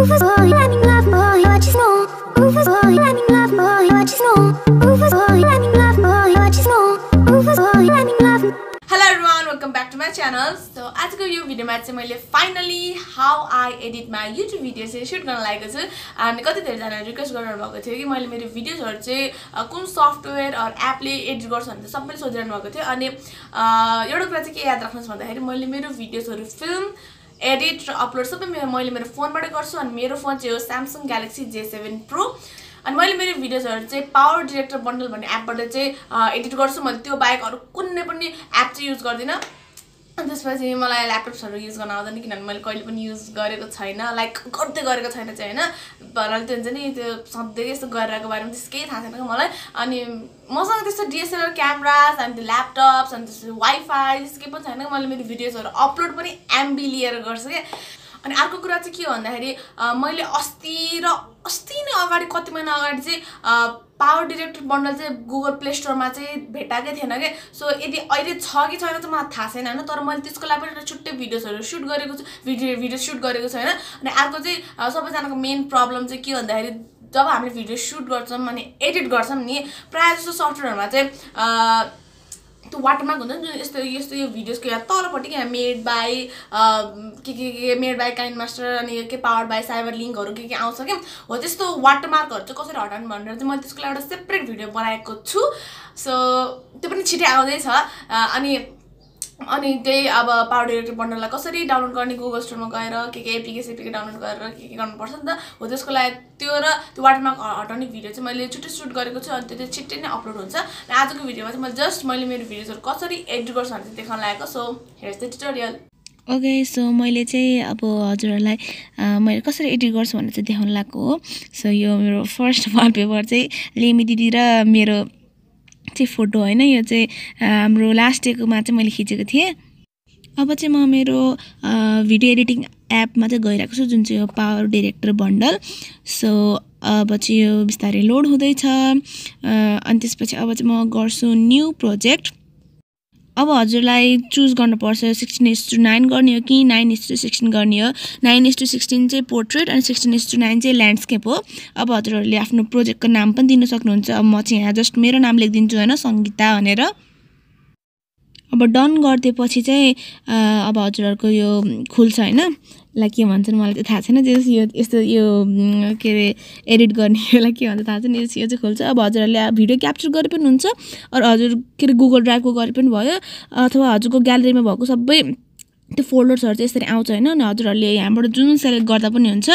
Love you know? You know? You know? Hello everyone welcome back to my channel आजको यो भिडियोमा चाहिँ मैले finally how I edit my YouTube video चाहिँ shoot गर्न लागेको छु अनि कति धेरैजनाले रिक्वेस्ट गर्नु भएको थियो कि मैले मेरो भिडियोजहरू चाहिँ कुन सफ्टवेयर अर एपले एडिट गर्छ भनेर सबैले सोधिरहनु भएको थियो अनि एउटा कुरा चाहिँ के याद राख्नुहोस् भन्दाखेरि मैले मेरो भिडियोजहरू फिल्म एडिट र अपलोड सबै मैले मेरो फोनबाट गर्छु अनि मेरो फोन चाहिँ हो Samsung Galaxy J seven pro अनि मैले मेरो भिडियोजहरू चाहिँ पावर डिरेक्टर बन्डल भन्ने एपबाट चाहिँ एडिट गर्छु। मैले त्यो बाहेक अरू कुनै पनि एप चाहिँ युज गर्दिनँ। त्यसपछि मलाई ल्यापटप्सहरू युज गर्न आउँदैन किनभने मैले कहिले पनि युज गरेको छैन लाइक गर्दै गरेको छैन चाहिँ होइन। भन्नाले त्यो हुन्छ नि त्यो सधैँ यस्तो गरिरहेको बारेमा त्यस्तो केही थाहा छैन मलाई। अनि मसँग त्यस्तो डिएसएलआर क्यामराज अनि त्यो ल्यापटप्स अनि त्यस्तो वाइफाई त्यस्तो केही पनि छैन। मैले मेरो भिडियोजहरू अपलोड पनि एमबी लिएर गर्छु क्या। अनि अर्को कुरा चाहिँ के हो भन्दाखेरि मैले अस्ति र अस्ति नै अगाडि कति महिना अगाडि चाहिँ पावर डिरेक्टर बन्डल चाहिँ गुगल प्ले स्टोरमा चाहिँ भेटाएकै थिएन क्या सो यदि अहिले छ कि छैन चाहिँ मलाई थाहा छैन होइन? तर मैले त्यसको लागि पनि छुट्टै भिडियोजहरू सुट गरेको छु भिडियो भिडियो सुट गरेको छु होइन? अनि अर्को चाहिँ सबैजनाको मेन प्रब्लम चाहिँ के भन्दाखेरि जब हामीले भिडियो सुट गर्छौँ अनि एडिट गर्छौँ नि प्रायः जस्तो सफ्टवेयरहरूमा चाहिँ वाटरमार्क हुन्छ नि जुन यस्तो यस्तो यो भिडियोजको यहाँ तलपट्टि क्या मेड बाई के के के मेड बाई काइन्ड मास्टर अनि के पावर बाई साइबर लिङ्कहरू के के आउँछ क्या हो त्यस्तो वाटरमार्कहरू चाहिँ कसरी हटाउनु भनेर चाहिँ मैले त्यसको लागि एउटा सेपरेट भिडियो बनाएको छु। सो त्यो पनि छिटै आउँदैछ। अनि अनि त्यही अब डिरेक्टर बन्डललाई कसरी डाउनलोड गर्ने गुगल स्टोरमा गएर के के एपिके सेपिके डाउनलोड गरेर के के गर्नुपर्छ नि त हो त्यसको लागि त्यो र त्यो वाटरमार्क हटाउने भिडियो चाहिँ मैले छुट्टै सुट गरेको छु अनि त्यो चाहिँ छिट्टै नै अपलोड हुन्छ। र आजको भिडियोमा चाहिँ मैले जस्ट मैले मेरो भिडियोजहरू कसरी एडिट गर्छु भनेर देखाउन लागेको so here's the tutorial okay so मैले चाहिँ अब हजुरहरूलाई मैले कसरी एडिट गर्छु भनेर चाहिँ देखाउनु लागेको हो। सो यो मेरो फर्स्ट वालपेपर चाहिँ लेमी दिदी र मेरो चाहिँ फोटो होइन यो चाहिँ हाम्रो लास्ट डेकोमा चाहिँ मैले खिचेको थिएँ। अब चाहिँ म मेरो भिडियो एडिटिङ एपमा चाहिँ गइरहेको छु जुन चाहिँ हो पावर डिरेक्टर बन्डल सो अब चाहिँ यो बिस्तारै लोड हुँदैछ। अनि त्यसपछि अब चाहिँ म गर्छु न्यू प्रोजेक्ट अब हजुरलाई चुज गर्नुपर्छ सिक्सटिन इस टू नाइन गर्ने हो कि नाइन इस टू सिक्सटिन गर्ने हो? नाइन इस टू सिक्सटिन चाहिँ पोर्ट्रेट अनि सिक्सटिन इस टू नाइन चाहिँ ल्यान्डस्केप हो। अब हजुरहरूले आफ्नो प्रोजेक्टको नाम पनि दिन सक्नुहुन्छ। अब म चाहिँ यहाँ जस्ट मेरो नाम लेखिदिन्छु होइन सङ्गीता भनेर। अब डन गरिदिएपछि चाहिँ अब हजुरहरूको यो खुल्छ होइन। लाई के भन्छन् मलाई चाहिँ थाहा छैन त्यस यो यस्तो यो के अरे एडिट गर्ने यसलाई के भन्छ थाहा छैन। यो चाहिँ खुल्छ। अब हजुरहरूले भिडियो क्याप्चर गरे पनि हुन्छ। अरू हजुर के अरे गुगल ड्राइभको गरे पनि भयो। अथवा हजुरको ग्यालेरीमा भएको सबै त्यो फोल्डर्सहरू चाहिँ यसरी आउँछ होइन? अनि हजुरहरूले यहाँबाट जुन सेलेक्ट गर्दा पनि हुन्छ।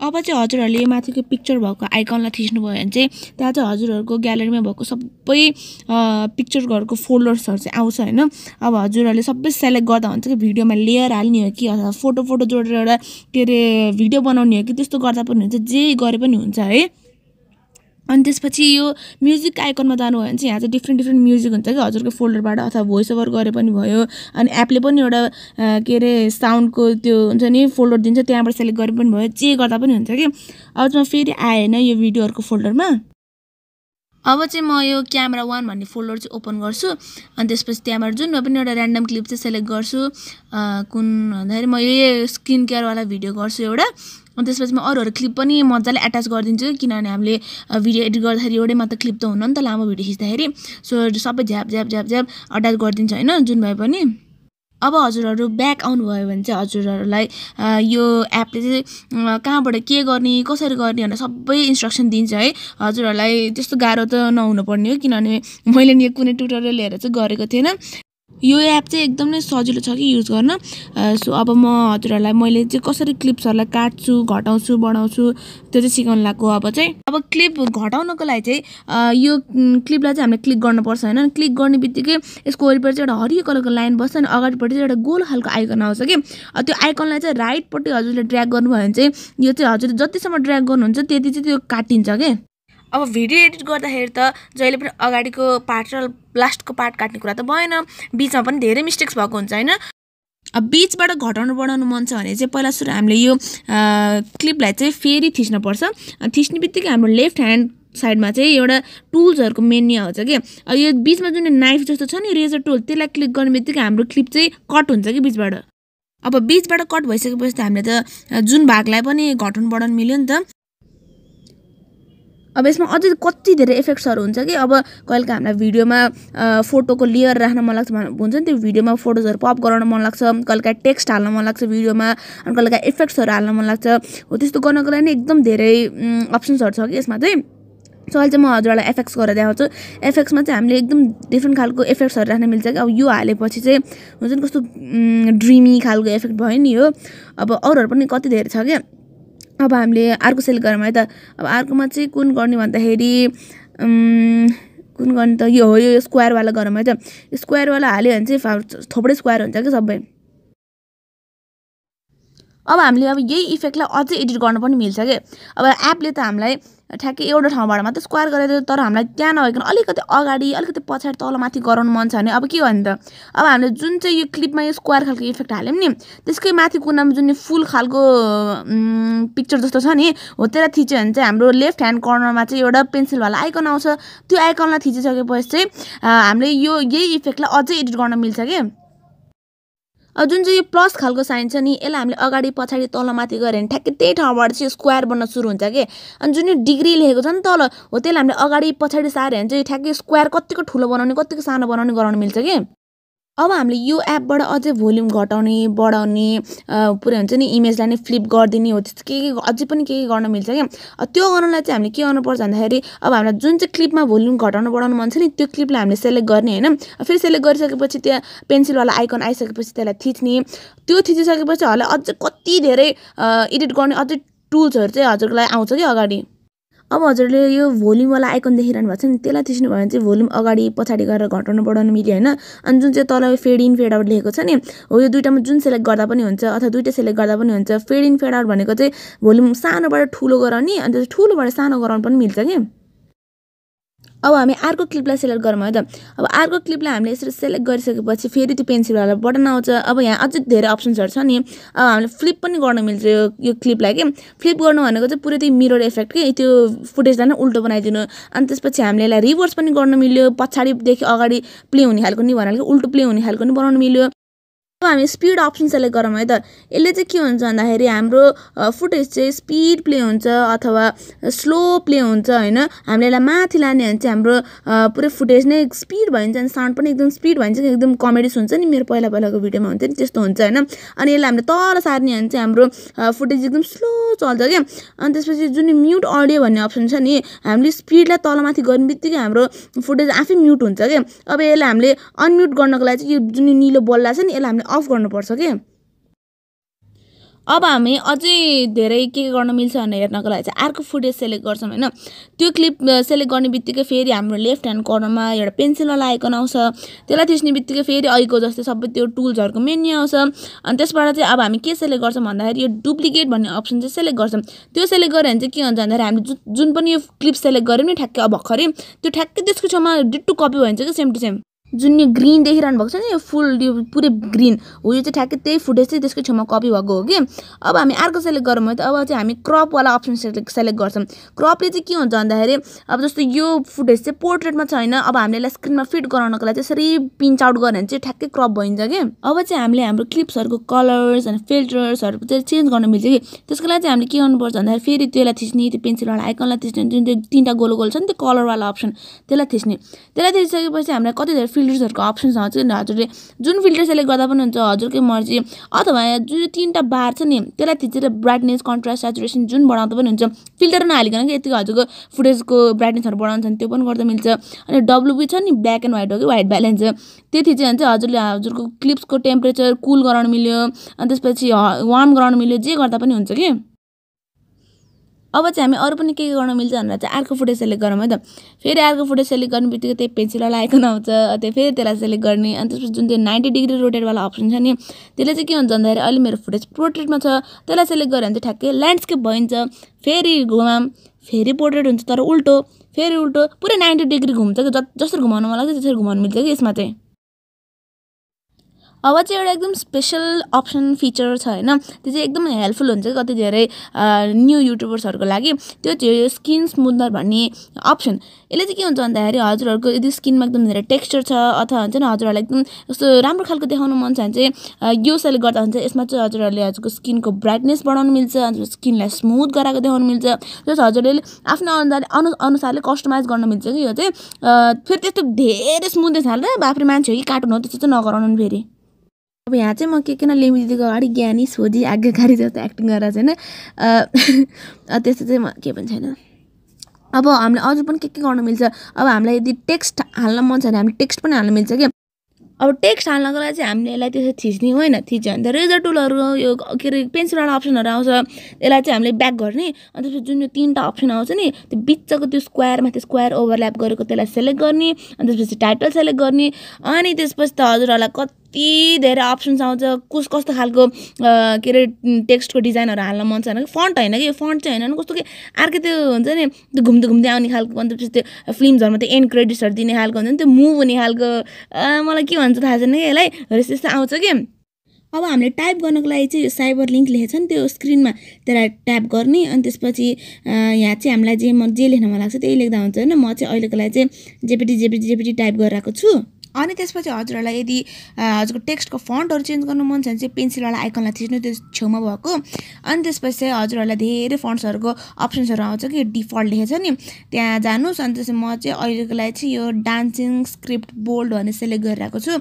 अब चाहिँ हजुरहरूले माथिको पिक्चर भएको आइकनलाई थिच्नुभयो भने चाहिँ त्यहाँ चाहिँ हजुरहरूको ग्यालेरीमा भएको सबै पिक्चरहरूको फोल्डर्सहरू चाहिँ आउँछ होइन। अब हजुरहरूले सबै सेलेक्ट गर्दा हुन्छ कि भिडियोमा लेयर हाल्ने हो कि अथवा फोटो फोटो जोडेर एउटा के अरे भिडियो बनाउने हो कि त्यस्तो गर्दा पनि हुन्छ जे गरे पनि हुन्छ है। अनि त्यसपछि यो म्युजिक आइकनमा जानुभयो भने चाहिँ यहाँ चाहिँ डिफ्रेन्ट डिफ्रेन्ट म्युजिक हुन्छ कि हजुरको फोल्डरबाट अथवा भोइस ओभर गरे पनि भयो। अनि एपले पनि एउटा के अरे साउन्डको त्यो हुन्छ नि फोल्डर दिन्छ। त्यहाँबाट सेलेक्ट गरे पनि भयो। जे गर्दा पनि हुन्छ कि। अब चाहिँ म फेरि आएँ होइन यो भिडियोहरूको फोल्डरमा। अब चाहिँ म यो क्यामेरा वान भन्ने फोल्डर चाहिँ ओपन गर्छु। अनि त्यसपछि त्यहाँबाट जुन भए पनि एउटा ऱ्यान्डम क्लिप चाहिँ सेलेक्ट गर्छु। कुन भन्दाखेरि म यो स्किन केयरवाला भिडियो गर्छु एउटा। अनि त्यसपछि म अरूहरू क्लिप पनि मजाले एट्याच गरिदिन्छु। किनभने हामीले भिडियो एडिट गर्दाखेरि एउटै मात्र क्लिप त हुन नि त लामो भिडियो खिच्दाखेरि। सो सबै झ्याप झ्याप झ्याप झ्याप अट्याच गरिदिन्छ होइन जुन भए पनि। अब हजुरहरू ब्याक आउनुभयो भने चाहिँ हजुरहरूलाई यो एपले चाहिँ कहाँबाट के गर्ने कसरी गर्ने भनेर सबै इन्स्ट्रक्सन दिन्छ है। हजुरहरूलाई त्यस्तो गाह्रो त नहुनुपर्ने हो किनभने मैले नि कुनै ट्युटोरियल हेरेर चाहिँ गरेको थिएन। यो एप चाहिँ एकदम सजिलो छ कि युज गर्न। सो अब म हजुरहरूलाई मैले चाहिँ कसरी क्लिप्सहरूलाई काट्छु घटाउँछु बढाउँछु त्यो चाहिँ सिकाउनु लागेको अब चाहिँ। अब क्लिप घटाउनको लागि चाहिँ यो क्लिपलाई चाहिँ हामीले क्लिक गर्नुपर्छ होइन? क्लिक गर्ने बित्तिकै यसको वरिपरि चाहिँ एउटा हरियो कलरको लाइन बस्छ अनि अगाडिपट्टि चाहिँ एउटा गोल खालको आइकन आउँछ कि। त्यो आइकनलाई चाहिँ राइटपट्टि हजुरले ड्र्याग गर्नुभयो भने चाहिँ यो चाहिँ हजुरले जतिसम्म ड्र्याग गर्नुहुन्छ त्यति चाहिँ त्यो काटिन्छ कि? अब भिडियो एडिट गर्दाखेरि त जहिले पनि अगाडिको पार्ट र लास्टको पार्ट काट्ने कुरा त भएन। बिचमा पनि धेरै मिस्टेक्स भएको हुन्छ होइन? अब बिचबाट घटाउनु बढाउनु मन छ भने चाहिँ पहिला सुरु हामीले यो क्लिपलाई चाहिँ फेरि थिच्नुपर्छ। थिच्ने बित्तिकै हाम्रो लेफ्ट ह्यान्ड साइडमा चाहिँ एउटा टुल्सहरूको मेन्यु आउँछ कि? यो बिचमा जुन नाइफ जस्तो छ नि रेजर टुल त्यसलाई क्लिक गर्ने बित्तिकै हाम्रो क्लिप चाहिँ कट हुन्छ कि बिचबाट? अब बिचबाट कट भइसकेपछि त हामीले त जुन भागलाई पनि घटाउनु बढाउनु मिल्यो नि त। अब यसमा अझै कति धेरै इफेक्ट्सहरू हुन्छ कि? अब कहिलेका हामीलाई भिडियोमा फोटोको लेयर राख्न मन लाग्छ हुन्छ नि त्यो भिडियोमा फोटोजहरू पप गराउन मन लाग्छ कहिलेका टेक्स्ट हाल्न मन लाग्छ भिडियोमा अनि कहिलेका इफेक्ट्सहरू हाल्न मन लाग्छ। हो त्यस्तो गर्नको लागि एकदम धेरै अप्सन्सहरू छ कि यसमा चाहिँ। सो अहिले चाहिँ म हजुरलाई एफएक्स गरेर देखाउँछु एफएक्समा चाहिँ हामीले एकदम डिफ्रेन्ट खालको इफेक्ट्सहरू राख्न मिल्छ कि अब यो हालेपछि चाहिँ हुन्छ नि कस्तो ड्रिमी खालको इफेक्ट भयो नि यो। अब अरूहरू पनि कति धेरै छ क्या? अब हामीले अर्को सेलेक्ट गरौँ है त। अब अर्कोमा चाहिँ कुन गर्ने भन्दाखेरि कुन गर्ने त यो हो यो स्क्वायरवाला गरौँ है त। स्क्वायरवाला हाल्यो भने चाहिँ थोप्रै स्क्वायर हुन्छ क्या सबै? अब हामीले अब यही इफेक्टलाई अझै एडिट गर्न पनि मिल्छ कि? अब एपले त हामीलाई ठ्याक्कै एउटा ठाउँबाट मात्रै स्क्वायर गरेर तर हामीलाई त्यहाँ नभइकन अलिकति अगाडि अलिकति पछाडि तल माथि गराउनु मन छ भने अब के गर्ने त? अब हामीले जुन चाहिँ यो क्लिपमा यो स्क्वायर खालको इफेक्ट हाल्यौँ नि त्यसकै माथि कुनामा जुन फुल खालको पिक्चर जस्तो छ नि हो त्यसलाई थिच्यो भने चाहिँ हाम्रो लेफ्ट ह्यान्ड कर्नरमा चाहिँ एउटा पेन्सिलवाला आइकन आउँछ। त्यो आइकनलाई थिचिसकेपछि चाहिँ हामीले यो यही इफेक्टलाई अझै एडिट गर्न मिल्छ कि? जुन चाहिँ यो प्लस खालको साइन छ नि यसलाई हामीले अगाडि पछाडि तल माथि गऱ्यो भने ठ्याक्कै त्यही ठाउँबाट चाहिँ स्क्वायर बन्न सुरु हुन्छ कि? अनि जुन यो डिग्री लेखेको छ नि तल हो त्यसलाई हामीले अगाडि पछाडि सार्यो भने चाहिँ ठ्याक्कै स्क्वायर कतिको ठुलो बनाउने कतिको सानो बनाउने गराउनु मिल्छ कि? अब हामीले यो एपबाट अझै भोल्युम घटाउने बढाउने पुरै हुन्छ नि इमेजलाई नै फ्लिप गरिदिने हो त्यस्तो के के अझै पनि के के गर्न मिल्छ क्या? त्यो गर्नलाई चाहिँ हामीले के गर्नुपर्छ भन्दाखेरि अब हामीलाई जुन चाहिँ क्लिपमा भोल्युम घटाउनु बढाउनु मन छ नि त्यो क्लिपलाई हामीले सेलेक्ट गर्ने होइन। फेरि सेलेक्ट गरिसकेपछि त्यहाँ पेन्सिलवाला आइकन आइसकेपछि त्यसलाई थिच्ने। त्यो थिचिसकेपछिहरूलाई अझै कति धेरै एडिट गर्ने अझै टुल्सहरू चाहिँ हजुरको लागि आउँछ कि अगाडि। अब हजुरले यो भोल्युमवाला आइकन देखिरहनु भएको छ नि त्यसलाई थिच्नु भयो भने चाहिँ भोल्युम अगाडि पछाडि गरेर घटाउनु बढाउनु मिल्यो होइन? अनि जुन चाहिँ तल फेड इन फेड आउट लेखेको छ नि हो यो दुइटामा जुन सेलेक्ट गर्दा पनि हुन्छ अथवा दुइटा सेलेक्ट गर्दा पनि हुन्छ फेड इन फेड आउट भनेको चाहिँ भोल्युम सानोबाट ठुलो गराउने अनि ठुलोबाट सानो गराउनु पनि मिल्छ कि? अब हामी अर्को क्लिपलाई सेलेक्ट गरौँ है त। अब अर्को क्लिपलाई हामीले यसरी सेलेक्ट गरिसकेपछि फेरि त्यो पेन्सिलवाला बटन आउँछ। अब यहाँ अझै धेरै अप्सन्सहरू छ नि। अब हामीले फ्लिप पनि गर्न मिल्छ यो यो क्लिपलाई कि? फ्लिप गर्नु भनेको चाहिँ पुरै त्यो मिरर इफेक्ट कि? त्यो फुटेजलाई नै उल्टो बनाइदिनु। अनि त्यसपछि हामीले यसलाई रिभर्स पनि गर्न मिल्यो। पछाडिदेखि अगाडि प्ले हुने खालको नि भन्नाले उल्टो प्ले हुने खालको नि बनाउनु मिल्यो। अब हामी स्पिड अप्सन सेलेक्ट गरौँ है त। यसले चाहिँ के हुन्छ भन्दाखेरि हाम्रो फुटेज चाहिँ स्पिड प्ले हुन्छ अथवा स्लो प्ले हुन्छ होइन? हामीले यसलाई माथि लाने भने चाहिँ हाम्रो पुरै फुटेज नै स्पिड भइन्छ अनि साउन्ड पनि एकदम स्पिड भइन्छ एकदम कमेडिस हुन्छ नि मेरो पहिला पहिलाको भिडियोमा हुन्थ्यो नि त्यस्तो हुन्छ होइन? अनि यसलाई हामीले तल सार्ने भने चाहिँ हाम्रो फुटेज एकदम स्लो चल्छ क्या। अनि त्यसपछि जुन म्युट अडियो भन्ने अप्सन छ नि हामीले स्पिडलाई तलमाथि गर्ने बित्तिकै हाम्रो फुटेज आफै म्युट हुन्छ क्या। अब यसलाई हामीले अनम्युट गर्नको लागि चाहिँ यो जुन निलो बल्ला छ नि यसलाई हामीले अफ गर्नुपर्छ कि? अब हामी अझै धेरै के के गर्न मिल्छ भनेर हेर्नको लागि चाहिँ अर्को फुटेज सेलेक्ट गर्छौँ होइन? त्यो क्लिप सेलेक्ट गर्ने बित्तिकै फेरि हाम्रो लेफ्ट ह्यान्ड कर्नरमा एउटा पेन्सिलवाला आइकन आउँछ। त्यसलाई थिच्ने बित्तिकै फेरि अहिलेको जस्तै सबै त्यो टुल्सहरूको मेन्यु आउँछ। अनि त्यसबाट चाहिँ अब हामी के सेलेक्ट गर्छौँ भन्दाखेरि यो डुप्लिकेट भन्ने अप्सन चाहिँ सेलेक्ट गर्छौँ। त्यो सेलेक्ट गऱ्यो भने चाहिँ के हुन्छ भन्दाखेरि हामीले जुन पनि यो क्लिप सेलेक्ट गऱ्यौँ नि ठ्याक्कै अब भर्खरै त्यो ठ्याक्कै त्यसको छेउमा डिट्टु कपी भइन्छ कि सेम टु सेम जुन यो ग्रिन देखिरहनु भएको छ नि यो फुल यो पुरै ग्रिन हो यो चाहिँ ठ्याक्कै त्यही फुटेज चाहिँ त्यसको छेउमा कपी भएको हो कि? अब हामी अर्को सेलेक्ट गरौँ त अब चाहिँ हामी क्रपवाला अप्सन सेलेक्ट सेलेक्ट गर्छौँ। क्रपले चाहिँ के हुन्छ भन्दाखेरि अब जस्तो यो फुटेज चाहिँ पोर्ट्रेटमा छैन अब हामीले यसलाई स्क्रिनमा फिट गराउनको लागि त्यसरी पिन्च आउट गऱ्यो भने चाहिँ ठ्याक्कै क्रप भइन्छ कि? अब चाहिँ हामीले हाम्रो क्लिप्सहरूको कलर्स अनि फिल्टर्सहरू चाहिँ चेन्ज गर्न मिल्छ कि? त्यसको लागि चाहिँ हामीले के गर्नुपर्छ भन्दाखेरि फेरि त्यसलाई थिच्ने त्यो पेन्सिलवाला आइकनलाई थिच्ने जुन त्यो तिनवटा गोलो गोलो छ नि त्यो कलरवाला अप्सन त्यसलाई थिच्ने। त्यसलाई थिचिसकेपछि हामीलाई कति धेरै फिल्टर्सहरूको अप्सन्स नि हजुरले जुन फिल्टर सेलेक्ट गर्दा पनि हुन्छ हजुरकै मर्जी। अथवा जुन चाहिँ तिनवटा बार छ नि त्यसलाई थिचेर ब्राइटनेस कन्ट्रास्ट सेचुरेसन जुन बढाउँदा पनि हुन्छ। फिल्टर नहालिकन कि यतिको हजुरको फुटेजको ब्राइटनेसहरू बढाउँछ त्यो पनि गर्दा मिल्छ। अनि डब्लुबी छ नि ब्ल्याक एन्ड व्हाइट हो कि व्हाइट ब्यालेन्स त्यो थिच्यो भने चाहिँ हजुरले हजुरको क्लिप्सको टेम्परेचर कुल गराउनु मिल्यो। अनि त्यसपछि वार्म गराउनु मिल्यो जे गर्दा पनि हुन्छ कि। अब चाहिँ हामी अरू पनि के के गर्न मिल्छ भनेर चाहिँ अर्को फुटेज सेलेक्ट गरौँ है त। फेरि अर्को फुटेज सेलेक्ट गर्ने बित्तिकै त्यही पेन्सिलवाला आइकन आउँछ त्यो फेरि त्यसलाई सेलेक्ट गर्ने। अनि त्यसपछि जुन चाहिँ नाइन्टी डिग्री रोटेटवाला अप्सन छ नि त्यसले चाहिँ के हुन्छ भन्दाखेरि अहिले मेरो फुटेज पोर्ट्रेटमा छ त्यसलाई सेलेक्ट गऱ्यो भने चाहिँ ठ्याक्कै ल्यान्डस्केप भइन्छ। फेरि घुमाम फेरि पोर्ट्रेट हुन्छ तर उल्टो फेरि उल्टो पुरै नाइन्टी डिग्री घुम्छ कि जसरी घुमाउनु मन लाग्छ त्यसरी घुमाउनु मिल्छ कि यसमा चाहिँ। अब चाहिँ एउटा एकदम स्पेसल अप्सन फिचर छ होइन? त्यो चाहिँ एकदम हेल्पफुल हुन्छ कति धेरै न्यू युट्युबर्सहरूको लागि। त्यो चाहिँ स्किन स्मुथनर भन्ने अप्सन यसले चाहिँ के हुन्छ भन्दाखेरि हजुरहरूको यदि स्किनमा एकदम धेरै टेक्स्चर छ अथवा हुन्छ नि हजुरहरूलाई एकदम यस्तो राम्रो खालको देखाउनु मन छ भने चाहिँ यो सेलेक्ट गर्दा हुन्छ। यसमा चाहिँ हजुरहरूले हजुरको स्किनको ब्राइटनेस बढाउनु मिल्छ हजुरको स्किनलाई स्मुथ गराएको देखाउनु मिल्छ। जस हजुरले आफ्नो अनुसार अनु अनुसारले कस्टमाइज गर्न मिल्छ कि यो चाहिँ फेरि त्यस्तो धेरै स्मुथनेस हालेर बाफ्रे मान्छे हो कि कार्टुन हो त्यस्तो चाहिँ नगराउनु फेरि। अब यहाँ चाहिँ म के किन लेमी दिदीको अगाडि ज्ञानी सोझी आज्ञाकारी जस्तो एक्टिङ गरेर चाहिँ होइन त्यस्तो चाहिँ म के पनि छैन। अब हामीले अझ पनि के के गर्न मिल्छ? अब हामीलाई यदि टेक्स्ट हाल्न मन छ भने हामीले टेक्स्ट पनि हाल्न मिल्छ कि अब टेक्स्ट हाल्नको लागि चाहिँ हामीले यसलाई त्यसरी थिच्ने होइन। थिच्यो भने त रेजर टुलहरू यो के अरे पेन्सिलवाला अप्सनहरू आउँछ। यसलाई चाहिँ हामीले ब्याक गर्ने। अनि त्यसपछि जुन यो तिनवटा अप्सन आउँछ नि त्यो बिचको त्यो स्क्वायरमा त्यो स्क्वायर ओभरल्याप गरेको त्यसलाई सेलेक्ट गर्ने। अनि त्यसपछि टाइटल सेलेक्ट गर्ने। अनि त्यसपछि त हजुरहरूलाई कति कति धेरै अप्सन्स आउँछ कस कस्तो खालको के अरे टेक्स्टको डिजाइनहरू हाल्न मन छ भने फन्ट होइन कि? फन्ट चाहिँ होइन कस्तो कि अर्कै त्यो हुन्छ नि त्यो घुम्दै घुम्दै आउने खालको अन्त त्यो फिल्महरूमा त्यो एन्ड क्रेडिट्सहरू दिने खालको हुन्छ नि त्यो मुभ हुने खालको मलाई के भन्छ थाहा छैन कि यसलाई त्यस्तो आउँछ कि। अब हामीले टाइप गर्नको लागि चाहिँ यो साइबर लिङ्क लेखेको छ नि त्यो स्क्रिनमा त्यसलाई ट्याप गर्ने अनि त्यसपछि यहाँ चाहिँ हामीलाई जे म जे लेख्न मन लाग्छ त्यही लेख्दा हुन्छ होइन। म चाहिँ अहिलेको लागि चाहिँ जेपिटी जेपिटी जेपिटी टाइप गरिरहेको छु। अनि त्यसपछि हजुरहरूलाई यदि हजुरको टेक्स्टको फन्टहरू चेन्ज गर्नु मन छ भने चाहिँ पेन्सिलवाला आइकनलाई थिच्नु त्यो छेउमा भएको। अनि त्यसपछि चाहिँ हजुरहरूलाई धेरै फन्ट्सहरूको अप्सन्सहरू आउँछ कि डिफल्ट लेखेको छ नि। त्यहाँ जानुहोस् अनि त्यसपछि म चाहिँ अहिलेको लागि चाहिँ यो डान्सिङ स्क्रिप्ट बोल्ड भन्ने सेलेक्ट गरिरहेको छु।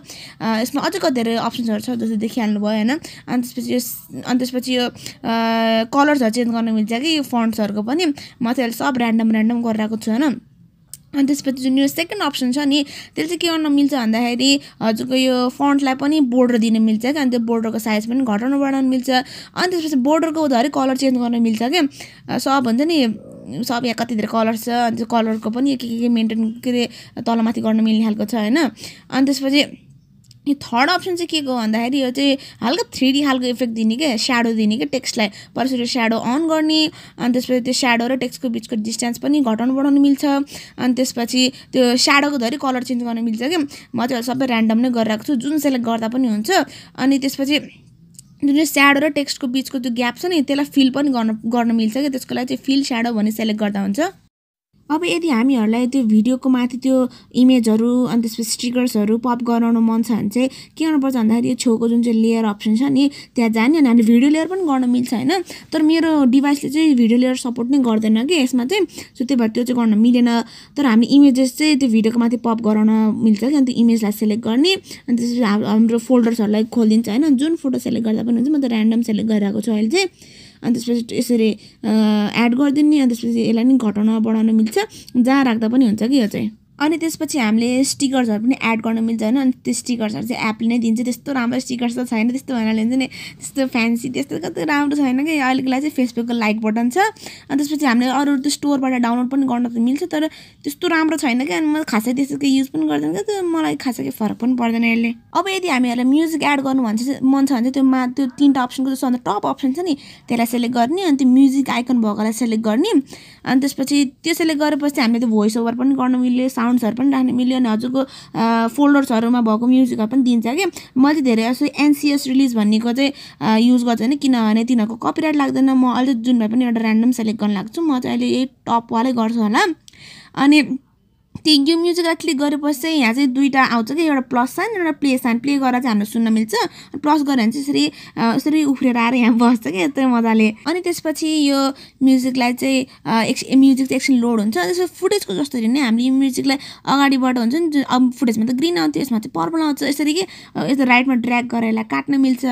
यसमा अझै कति धेरै अप्सन्सहरू छ जस्तो देखिहाल्नु भयो होइन? अनि त्यसपछि यो अनि त्यसपछि यो कलर्सहरू चेन्ज गर्न मिल्छ कि यो फन्ट्सहरूको पनि। म चाहिँ अहिले सब ऱ्यान्डम ऱ्यान्डम गरिरहेको छु होइन? अनि त्यसपछि जुन यो सेकेन्ड अप्सन छ नि त्यसले चाहिँ के गर्न मिल्छ भन्दाखेरि हजुरको यो फन्टलाई पनि बोर्डर दिन मिल्छ क्या अनि त्यो बोर्डरको साइज पनि घटाउनु बढाउनु मिल्छ। अनि त्यसपछि बोर्डरको धरि कलर चेन्ज गर्न मिल्छ क्या। सब हुन्छ नि सब यहाँ कति धेरै कलर छ अनि त्यो कलरको पनि के के मेन्टेन के अरे तलमाथि गर्न मिल्ने खालको छ होइन। अनि त्यसपछि यो थर्ड अप्सन चाहिँ के को भन्दाखेरि यो चाहिँ हल्का थ्री डी खालको इफेक्ट दिने क्या स्याडो दिने क्या टेक्स्टलाई परसरी स्याडो अन गर्ने अनि त्यसपछि त्यो स्याडो र टेक्स्टको बिचको डिस्टेन्स पनि घटाउनु बढाउनु मिल्छ अनि त्यसपछि त्यो स्याडोको धरि कलर चेन्ज गर्न मिल्छ क्या म चाहिँ सबै ऱ्यान्डम नै गरिरहेको छु जुन सेलेक्ट गर्दा पनि हुन्छ अनि त्यसपछि जुन चाहिँ स्याडो र टेक्स्टको बिचको त्यो ग्याप छ नि त्यसलाई फिल पनि गर्न गर्न मिल्छ क्या त्यसको लागि चाहिँ फिल स्याडो भन्ने सेलेक्ट गर्दा हुन्छ अब यदि हामीहरूलाई त्यो भिडियोको माथि त्यो इमेजहरू अनि त्यसपछि स्टिकर्सहरू पप गराउनु मन छ भने चाहिँ के गर्नुपर्छ भन्दाखेरि यो छेउको जुन चाहिँ लेयर अप्सन छ नि त्यहाँ जाने अनि हामीले भिडियो लेयर पनि गर्न मिल्छ होइन? तर मेरो डिभाइसले चाहिँ भिडियो लेयर सपोर्ट नै गर्दैन कि यसमा चाहिँ। सो त्यही भएर त्यो चाहिँ गर्न मिलेन। तर हामी इमेजेस चाहिँ त्यो भिडियोको माथि पप गराउन मिल्छ कि अनि त्यो इमेजलाई सेलेक्ट गर्ने अनि त्यसपछि हाम्रो फोल्डर्सहरूलाई खोलिदिन्छ होइन? जुन फोटो सेलेक्ट गर्दा पनि हुन्छ म त ऱ्यान्डम सेलेक्ट गरिरहेको छु अहिले चाहिँ। अनि त्यसपछि यसरी एड गरिदिने अनि त्यसपछि यसलाई नि घटाउन बढाउन मिल्छ। जहाँ राख्दा पनि हुन्छ कि यो चाहिँ। अनि त्यसपछि हामीले स्टिकर्सहरू पनि एड गर्न मिल्छ होइन अनि त्यो स्टिकर्सहरू चाहिँ एपले नै दिन्छ। त्यस्तो राम्रो स्टिकर्स त छैन त्यस्तो हुनाले हुन्छ नि त्यस्तो फ्यान्सी त्यस्तो कति राम्रो छैन कि। अहिलेको लागि चाहिँ फेसबुकको लाइक बटन छ। अनि त्यसपछि हामीले अरू त्यो स्टोरबाट डाउनलोड पनि गर्न त मिल्छ तर त्यस्तो राम्रो छैन क्या अनि म खासै त्यस्तो केही युज पनि गर्दैन क्या मलाई खासै केही फरक पनि पर्दैन यसले। अब यदि हामीहरूलाई म्युजिक एड गर्नु भन्छ मन छ भने चाहिँ त्यो मा त्यो तिनवटा अप्सनको जस्तो अन्त टप अप्सन छ नि। त्यसलाई सेलेक्ट गर्ने अनि त्यो म्युजिक आइकन भएकोलाई सेलेक्ट गर्ने। अनि त्यसपछि त्यो सेलेक्ट गरेपछि हामीले त्यो भोइस ओभर पनि गर्न मिल्यो साउन्ड्सहरू पनि राख्ने मिल्यो अनि हजुरको फोल्डर्सहरूमा भएको म्युजिकहरू पनि दिन्छ कि? मैले धेरै जस्तो एनसिएस रिलिज भन्नेको चाहिँ युज गर्दैन किनभने तिनीहरूको कपिराइट लाग्दैन। म अहिले जुन भए पनि एउटा ऱ्यान्डम सेलेक्ट गर्न लाग्छु। म चाहिँ अहिले यही टपवालै गर्छु होला। अनि त्यो यो म्युजिकलाई क्लिक गरेपछि चाहिँ यहाँ चाहिँ दुइटा आउँछ कि एउटा प्लस साइन एउटा प्ले साइन प्ले गरेर चाहिँ हाम्रो सुन्न मिल्छ। प्लस गऱ्यो भने चाहिँ यसरी यसरी उफ्रेर आएर यहाँ बस्छ कि यस्तै मजाले। अनि त्यसपछि यो म्युजिकलाई चाहिँ एक म्युजिक चाहिँ एकछिन लोड हुन्छ। त्यसपछि फुटेजको जसरी नै हामीले यो म्युजिकलाई अगाडिबाट हुन्छ नि अब फुटेजमा त ग्रिन आउँथ्यो यसमा चाहिँ पर्पल आउँछ। यसरी कि यस्तो राइटमा ड्र्याग गरेर यसलाई काट्न मिल्छ।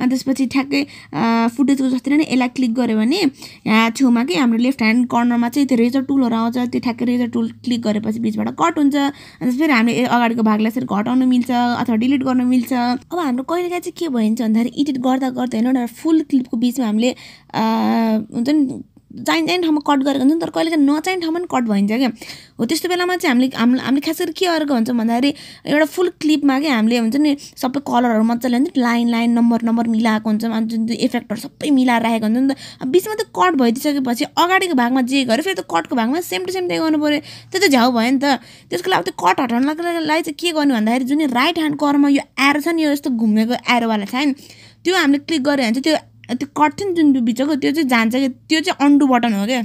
अनि त्यसपछि ठ्याक्कै फुटेजको जस्तै नै यसलाई क्लिक गऱ्यो भने यहाँ छेउमा कि हाम्रो लेफ्ट ह्यान्ड कर्नरमा चाहिँ त्यो रेजर टुलहरू आउँछ। त्यो ठ्याक्कै रेजर टुल क्लिक गरेपछि बिचबाट कट हुन्छ। अन्त फेरि हामीले अगाडिको भागलाई यसरी घटाउनु मिल्छ अथवा डिलिट गर्नु मिल्छ। अब हाम्रो कहिलेकाहीँ चाहिँ के भइन्छ भन्दाखेरि एडिट गर्दा गर्दा होइन फुल क्लिपको बिचमा हामीले हुन्छ नि चाहिने चाहिने ठाउँमा कट गरेको हुन्छ नि तर कहिले काहीँ नचाहिने ठाउँमा पनि कट भइन्छ क्या। हो त्यस्तो बेलामा चाहिँ हामीले हामीले हामीले खास गरी के गरेको हुन्छ भन्दाखेरि एउटा फुल क्लिपमा क्या हामीले हुन्छ नि सबै कलरहरू मजाले हुन्छ लाइन लाइन नम्बर नम्बर मिलाएको हुन्छ अनि जुन त्यो इफेक्टहरू सबै मिलाएर राखेको हुन्छ नि त। बिचमा त कट भइदिइसकेपछि अगाडिको भागमा जे गर्यो फेरि त कटको भागमा सेम टु सेम त्यही गर्नु पऱ्यो। त्यो त झ्याउ भयो नि त। त्यसको लागि त्यो कट हटाउनको लागि चाहिँ के गर्नु भन्दाखेरि जुन राइट ह्यान्ड करमा यो एरो छ नि यो यस्तो घुमेको एरोवाला छ नि त्यो हामीले क्लिक गऱ्यो भने चाहिँ त्यो त्यो कट थियो नि जुन बिचको त्यो चाहिँ जान्छ कि त्यो चाहिँ अन्डु बटन हो क्या।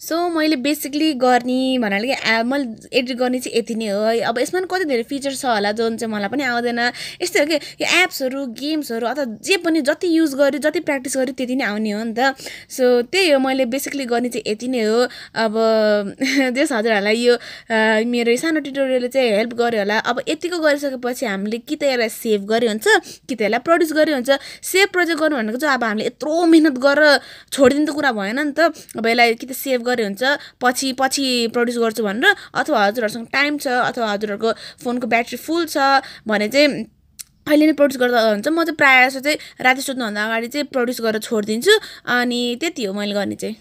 सो मैले बेसिकली गर्ने भन्नाले कि मैले एडिट गर्ने चाहिँ यति नै हो। है अब यसमा पनि कति धेरै फिचर छ होला जुन चाहिँ मलाई पनि आउँदैन। यस्तै हो कि यो एप्सहरू गेम्सहरू अथवा जे पनि जति युज गर्यो जति प्र्याक्टिस गर्यो त्यति नै आउने हो नि त। सो त्यही हो मैले बेसिकली गर्ने चाहिँ यति नै हो। अब त्यस हजुरहरूलाई यो मेरो सानो ट्युटोरियलले चाहिँ हेल्प गर्यो होला। अब यतिको गरिसकेपछि हामीले कि त यसलाई सेभ गरे हुन्छ कि त यसलाई प्रड्युस गरे हुन्छ। सेभ प्रोजेक्ट गर्नु भनेको चाहिँ अब हामीले यत्रो मिहिनेत गरेर छोडिदिनु त कुरा भएन नि त। अब यसलाई कि त सेभ गरे हुन्छ पछि पछि प्रड्युस गर्छु भनेर अथवा हजुरहरूसँग टाइम छ अथवा हजुरहरूको फोनको ब्याट्री फुल छ भने चाहिँ अहिले नै प्रड्युस गर्दा हुन्छ। म चाहिँ प्रायः जस्तो चाहिँ राति सुत्नुभन्दा अगाडि चाहिँ प्रड्युस गरेर छोडिदिन्छु। अनि त्यति हो मैले गर्ने चाहिँ।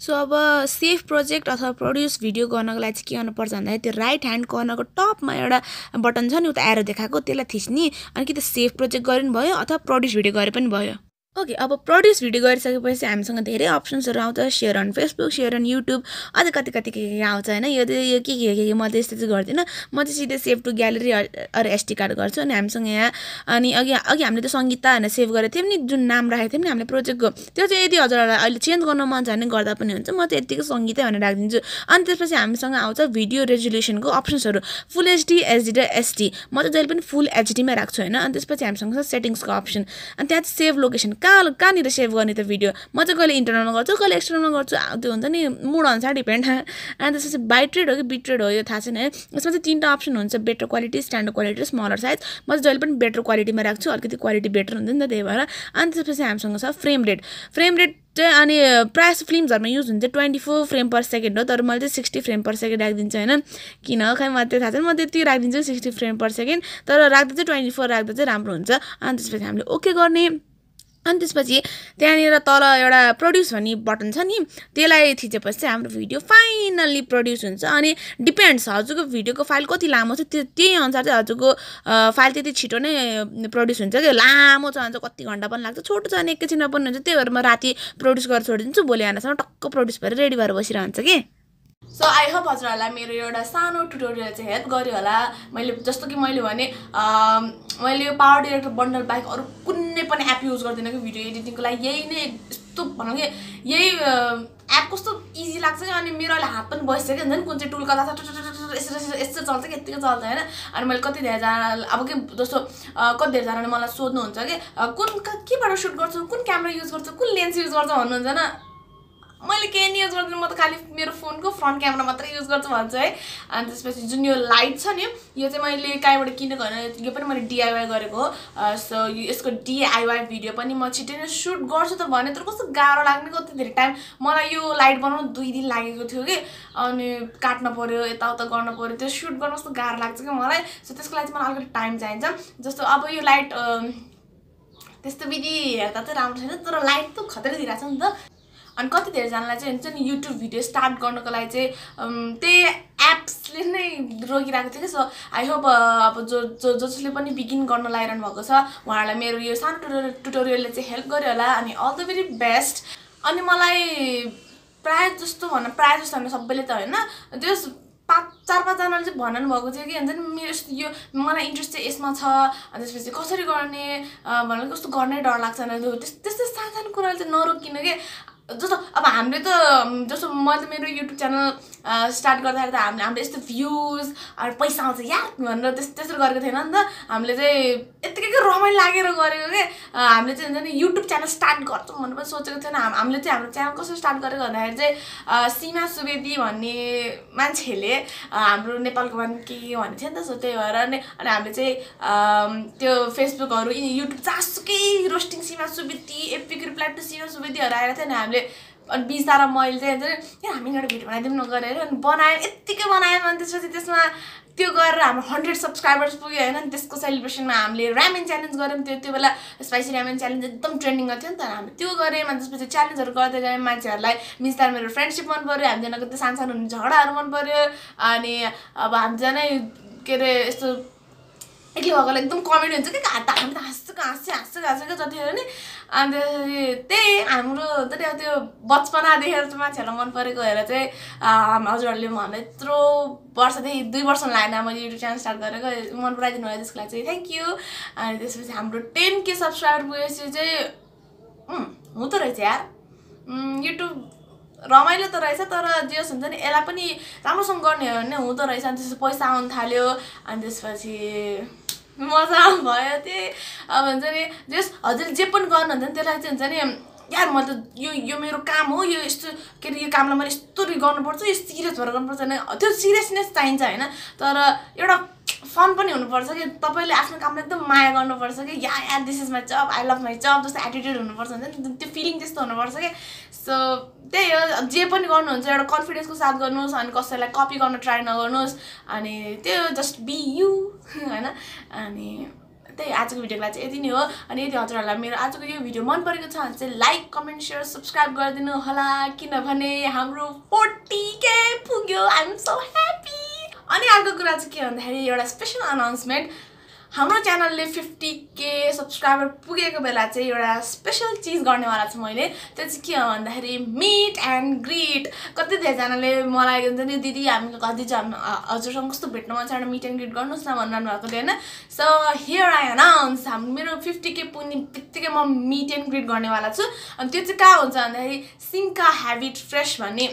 सो अब सेफ प्रोजेक्ट अथवा प्रड्युस भिडियो गर्नको लागि चाहिँ के गर्नुपर्छ भन्दाखेरि त्यो राइट ह्यान्ड कर्नरको टपमा एउटा बटन छ नि उता एरो देखाएको त्यसलाई थिच्ने। अनि कि त सेफ प्रोजेक्ट गरे पनि भयो अथवा प्रड्युस भिडियो गरे पनि भयो? ओके अब प्रड्युस भिडियो गरिसकेपछि हामीसँग धेरै अप्सन्सहरू आउँछ share on Facebook share on YouTube अझै कति कति के के आउँछ होइन? यो यो के के के म चाहिँ यस्तो चाहिँ गर्दिनँ। म चाहिँ सिधै सेभ टु ग्यालेरी अरू एसटी कार्ड गर्छु अनि हामीसँग यहाँ अनि अघि अघि हामीले त सङ्गीता भनेर सेभ गरेको थियौँ नि जुन नाम राखेको थियौँ नि हामीले प्रोजेक्टको त्यो चाहिँ यदि हजुरहरूलाई अहिले चेन्ज गर्न मन छ भने गर्दा पनि हुन्छ म चाहिँ यत्तिकै सङ्गीतै भनेर राखिदिन्छु। अनि त्यसपछि हामीसँग आउँछ भिडियो रेजुलेसनको अप्सन्सहरू फुल एचडी एचडी र एसडी म चाहिँ जहिले पनि फुल एचडीमै राख्छु होइन? अनि त्यसपछि हामीसँग छ सेटिङ्सको अप्सन अनि त्यहाँ चाहिँ सेभ लोकेसन कहाँ कहाँनिर सेभ गर्ने त भिडियो? म चाहिँ कहिले इन्टरनलमा गर्छु कहिले एक्सटर्नलमा गर्छु? त्यो हुन्छ नि मुड अनुसार डिपेन्ड अनि त्यसपछि बाइट्रेड हो कि बिट्रेड हो यो थाहा छैन है। यसमा चाहिँ तिनवटा अप्सन हुन्छ बेटर क्वालिटी स्ट्यान्डर्ड क्वालिटी र स्मलर साइज म चाहिँ जहिले पनि बेटर क्वालिटीमा राख्छु अलिकति क्वालिटी बेटर हुन्छ नि त त्यही भएर। अनि त्यसपछि हामीसँग छ फ्रेम रेट फ्रेम रेट चाहिँ अनि प्रायः जस्तो फिल्महरूमा युज हुन्छ। Twenty four frame per second हो तर मैले चाहिँ सिक्सटी फ्रेम पर सेकेन्ड राखिदिन्छु होइन? किन? खै मलाई त्यो थाहा छैन। म त्यति राखिदिन्छु सिक्सटी फ्रेम पर सेकेन्ड तर राख्दा चाहिँ ट्वेन्टी फोर राख्दा चाहिँ राम्रो हुन्छ। अनि त्यसपछि हामीले ओके गर्ने। अनि त्यसपछि त्यहाँनिर तल एउटा प्रड्युस भन्ने बटन छ नि त्यसलाई थिचेपछि चाहिँ हाम्रो भिडियो फाइनल्ली प्रड्युस हुन्छ। अनि डिपेन्ड्स हजुरको भिडियोको फाइल कति लामो छ त्यो त्यही अनुसार चाहिँ हजुरको फाइल त्यति छिटो नै प्रड्युस हुन्छ। त्यो लामो छ भने कति घन्टा पनि लाग्छ छोटो छ भने एकैछिनमा पनि हुन्छ। त्यही भएर म राति प्रड्युस गरेर छोडिदिन्छु भोलि आएनसम्म टक्क प्रड्युस भएर रेडी भएर बसिरहन्छ कि। सो आई होप हजुरहरूलाई मेरो एउटा सानो ट्युटोरियल चाहिँ हेल्प गर्यो होला। मैले जस्तो कि मैले भने मैले यो पावर डिरेक्टर बन्डल बाहेक अरू कुनै पनि एप युज गर्दिनँ कि भिडियो एडिटिङको लागि। यही नै यस्तो भनौँ कि यही एप कस्तो इजी लाग्छ कि अनि मेरो अहिले हात पनि बसिसक्यो। हुन्छ नि कुन चाहिँ टुल गर्दा छ टु यस्तो चल्छ कि यत्तिकै चल्छ होइन। अनि मैले कति धेरैजना अब के जस्तो कति धेरैजनाले मलाई सोध्नुहुन्छ कि कुन केबाट सुट गर्छु कुन क्यामेरा युज गर्छु कुन लेन्स युज गर्छु भन्नुहुन्छ होइन मैले केही नि युज गर्दिनँ म त खालि मेरो फोनको फ्रन्ट क्यामेरा मात्रै युज गर्छु भन्छु है। अनि त्यसपछि जुन यो लाइट छ नि यो चाहिँ मैले कहीँबाट किनेको होइन यो पनि मैले डिआइवाई गरेको हो। सो यसको डिआइवाई भिडियो पनि म छिट्टै नै सुट गर्छु त भने तर कस्तो गाह्रो लाग्ने कति धेरै टाइम मलाई यो लाइट बनाउनु दुई दिन लागेको थियो कि। अनि काट्न पऱ्यो यताउता गर्नु पऱ्यो त्यो सुट गर्नु कस्तो गाह्रो लाग्छ कि मलाई। सो त्यसको लागि चाहिँ मलाई अलिकति टाइम चाहिन्छ। जस्तो अब यो लाइट त्यस्तो विधि हेर्दा चाहिँ राम्रो छैन तर लाइट त खतरै दिइरहेको छ नि त। अनि कति धेरैजनालाई चाहिँ हुन्छ नि युट्युब भिडियो स्टार्ट गर्नको लागि चाहिँ त्यही एप्सले नै रोकिरहेको थियो कि। सो आई होप अब जो जो जसले पनि बिगिन गर्न लागिरहनु भएको छ उहाँहरूलाई मेरो यो सानो टुटोरियल टुटोरियलले चाहिँ हेल्प गर्यो होला। अनि अल द भेरी बेस्ट अनि मलाई प्रायः जस्तो भन प्रायः जस्तो होइन सबैले त होइन त्यो पाँच चार पाँचजनाले चाहिँ भननु भएको थियो कि हुन्छ नि मेरो यो मलाई इन्ट्रेस्ट चाहिँ यसमा छ। अनि त्यसपछि कसरी गर्ने भनेर कस्तो गर्नै डर लाग्छ। भने त्यस त्यस्तो सानो सानो कुराले चाहिँ नरोकिनु कि। जस्तो अब हामीले त जस्तो मैले मेरो युट्युब च्यानल स्टार्ट गर्दाखेरि त हामीले हामीले यस्तो भ्युज अनि पैसा आउँछ या भनेर त्यस त्यसरी गरेको थिएन नि त। हामीले चाहिँ यत्तिकै रमाइलो लागेर गरेको के? हामीले चाहिँ हुन्छ नि युट्युब च्यानल स्टार्ट गर्छौँ भनेर पनि सोचेको थिएन। हाम- हामीले चाहिँ हाम्रो च्यानल कसरी स्टार्ट गरेको भन्दाखेरि चाहिँ सीमा सुवेदी भन्ने मान्छेले हाम्रो नेपालको मान्छे के भन्ने थियो नि त? सो त्यही भएर नै अनि हामीले चाहिँ त्यो फेसबुकहरू युट्युब जहाँसुकै roasting Seema Subedi epic reply to Seema सुवेदीहरू आएर थियो नि हामीले अनि बिस्तारा मैले चाहिँ हुन्छ नि हामी एउटा भिडियो बनाइदिउँ न गरेर अनि बनाएँ यत्तिकै बनायौँ अनि त्यसपछि त्यसमा त्यो गरेर हाम्रो हन्ड्रेड सब्सक्राइबर्स पुग्यो होइन अनि त्यसको सेलिब्रेसनमा हामीले ऱ्यामेन च्यालेन्ज गऱ्यौँ त्यो त्यो बेला स्पाइसी ऱ्यामेन च्यालेन्ज एकदम ट्रेन्डिङमा थियो नि त हामी त्यो गऱ्यौँ अनि त्यसपछि च्यालेन्जहरू गर्दै गयौँ मान्छेहरूलाई बिस्तारै मेरो फ्रेन्डसिप मन पऱ्यो हामीजनाको त्यो सानो सानो झगडाहरू मन पऱ्यो अनि अब हामीजना के अरे यस्तो एक्लै भएकोलाई एकदम कमेडी हुन्छ कि हात हामी त हाँसेको हाँस्य हाँसेको हाँसेको जतिखेर नि अनि त्यसपछि त्यही हाम्रो नि अब त्यो बचपना देखेर चाहिँ मान्छेहरूलाई मन परेको हेरेर चाहिँ हजुरहरूले हामीलाई यत्रो वर्षदेखि दुई वर्ष लागेन मैले युट्युब च्यानल स्टार्ट गरेको मन पराइदिनु भयो त्यसको लागि चाहिँ थ्याङ्क यू अनि त्यसपछि हाम्रो टेन के सब्सक्राइबर पुगेपछि चाहिँ हुँदो रहेछ यार युट्युब रमाइलो त रहेछ तर जे होस् हुन्छ नि यसलाई पनि राम्रोसँग गर्ने हो भने हुँदो रहेछ अनि त्यसपछि पैसा आउनु थाल्यो अनि त्यसपछि मजा भयो त्यही अब हुन्छ नि जस हजुरले जे पनि गर्नुहुन्छ नि त्यसलाई चाहिँ हुन्छ नि यार म त यो यो मेरो काम हो यो यस्तो के अरे यो कामलाई मैले यस्तो गर्नुपर्छ यो सिरियस भएर गर्नुपर्छ भने त्यो सिरियसनेस चाहिन्छ होइन। तर एउटा फन पनि हुनुपर्छ कि? तपाईँले आफ्नो कामलाई एकदम माया गर्नुपर्छ कि? Yeah yeah this is my job I love my job जस्तो एटिट्युड हुनुपर्छ हुन्छ नि त्यो फिलिङ त्यस्तो हुनुपर्छ कि? सो त्यही हो। जे पनि गर्नुहुन्छ एउटा कन्फिडेन्सको साथ गर्नुहोस् अनि कसैलाई कपी गर्न ट्राई नगर्नुहोस् अनि त्यो जस्ट बी यु होइन? अनि त्यही आजको भिडियोको लागि चाहिँ यति नै हो। अनि यदि हजुरहरूलाई मेरो आजको यो भिडियो मन परेको छ भने चाहिँ लाइक कमेन्ट सेयर सब्सक्राइब गरिदिनु होला किनभने हाम्रो फोर्टी के पुग्यो। आइएम सो ह्याप्पी अनि अर्को कुरा चाहिँ के भन्दाखेरि एउटा स्पेसल अनाउन्समेन्ट हाम्रो च्यानलले फिफ्टी के सब्सक्राइबर पुगेको बेला चाहिँ एउटा स्पेसल चिज गर्नेवाला छु मैले। त्यो चाहिँ के हो भन्दाखेरि मिट एन्ड ग्रिट कति धेरैजनाले मलाई हुन्छ नि दिदी हामी कति हाम- हजुरसँग कस्तो भेट्न मन छ? एउटा मिट एन्ड ग्रिट गर्नुहोस् न भनिरहनु भएको थियो होइन? सो हियर आई अनाउन्स हाम मेरो फिफ्टी के पुग्ने बित्तिकै म मिट एन्ड ग्रिट गर्नेवाला छु। अनि त्यो चाहिँ कहाँ हुन्छ भन्दाखेरि सिङ्का ह्याबिट फ्रेस भन्ने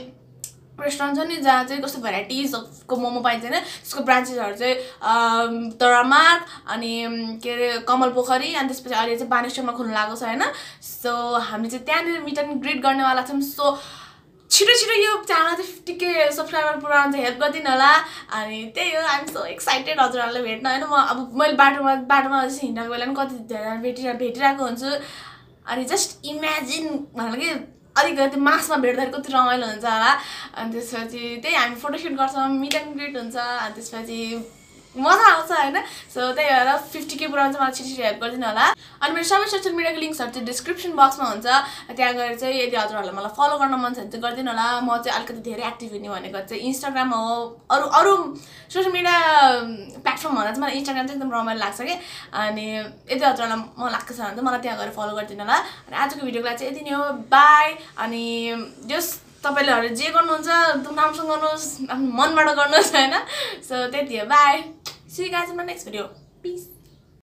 रेस्टुरेन्ट छ नि जहाँ चाहिँ कस्तो भेराइटिजको मोमो पाइन्छ होइन त्यसको ब्रान्चेसहरू चाहिँ अम, तरामाग अनि के अरे कमल पोखरी अनि त्यसपछि अहिले चाहिँ बानेश्वरमा खोल्नु लागेको छ होइन? सो हामीले चाहिँ त्यहाँनिर मिट एन्ड ग्रिट गर्नेवाला छौँ। सो छिटो छिटो यो च्यानल चाहिँ फिफ्टी के सब्सक्राइबर पुऱ्याउनु चाहिँ हेल्प गरिदिनु होला। अनि त्यही हो आइम सो एक्साइटेड हजुरहरूलाई भेट्न होइन? म अब मैले बाटोमा बाटोमा चाहिँ हिँडेको बेला पनि कति धेरै भेटिरहेको भेटिरहेको हुन्छु। अनि जस्ट इमेजिन भनेर कि? अलिकति मासमा भेट्दाखेरि कति रमाइलो हुन्छ होला। अनि त्यसपछि त्यही हामी फोटोसुट गर्छौँ मिट एन्ड ग्रिट हुन्छ। अनि त्यसपछि मजा आउँछ होइन? सो त्यही भएर फिफ्टी के पुऱ्याउनु चाहिँ मलाई छिटो हेल्प गरिदिनु होला। अनि मेरो सबै सोसियल मिडियाको लिङ्क्सहरू चाहिँ डिस्क्रिप्सन बक्समा हुन्छ। त्यहाँ गएर चाहिँ यदि हजुरहरूलाई मलाई फलो गर्न मन छ भने चाहिँ गरिदिनु होला। म चाहिँ अलिकति धेरै एक्टिभ हुने भनेको चाहिँ इन्स्टाग्राम हो। अरू अरू सोसियल मिडिया प्लेटफर्मभन्दा चाहिँ मलाई इन्स्टाग्राम चाहिँ एकदम रमाइलो लाग्छ कि? अनि यदि हजुरहरूलाई मन लाग्छ भने चाहिँ मलाई त्यहाँ गएर फलो गरिदिनु होला। अनि आजको भिडियोको लागि चाहिँ यति नै हो। बाई अनि जस तपाईँले जे गर्नुहुन्छ धुमधामसँग गर्नुहोस् आफ्नो मनबाट गर्नुहोस् होइन? सो त्यति हो. Bye see my next video peace